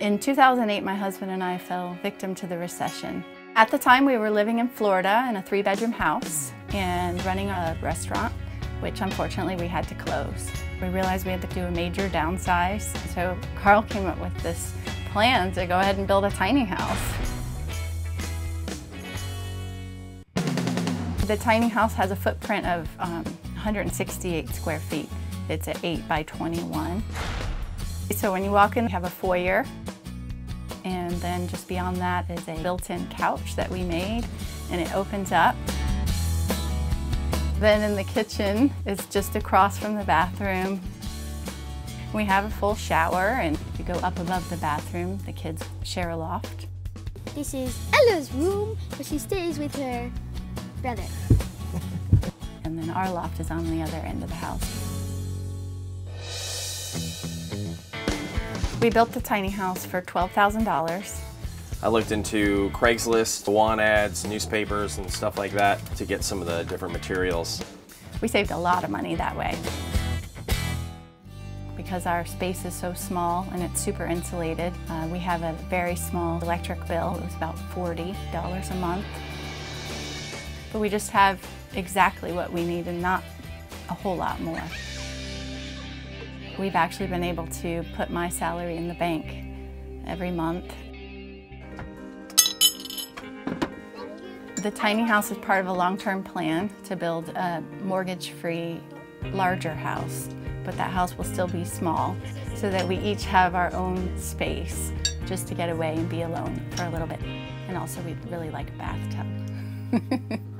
In 2008, my husband and I fell victim to the recession. At the time, we were living in Florida in a three-bedroom house and running a restaurant, which unfortunately we had to close. We realized we had to do a major downsize, so Carl came up with this plan to go ahead and build a tiny house. The tiny house has a footprint of um, 168 square feet. It's an 8 by 21. So when you walk in, you have a foyer and then just beyond that is a built-in couch that we made and it opens up. Then in the kitchen is just across from the bathroom. We have a full shower and if you go up above the bathroom, the kids share a loft. This is Ella's room where she stays with her brother. And then our loft is on the other end of the house. We built the tiny house for $12,000. I looked into Craigslist, want ads, newspapers, and stuff like that to get some of the different materials. We saved a lot of money that way. Because our space is so small and it's super insulated, uh, we have a very small electric bill. It was about $40 a month. But we just have exactly what we need and not a whole lot more. We've actually been able to put my salary in the bank every month. The tiny house is part of a long-term plan to build a mortgage-free, larger house, but that house will still be small so that we each have our own space just to get away and be alone for a little bit. And also we really like a bathtub.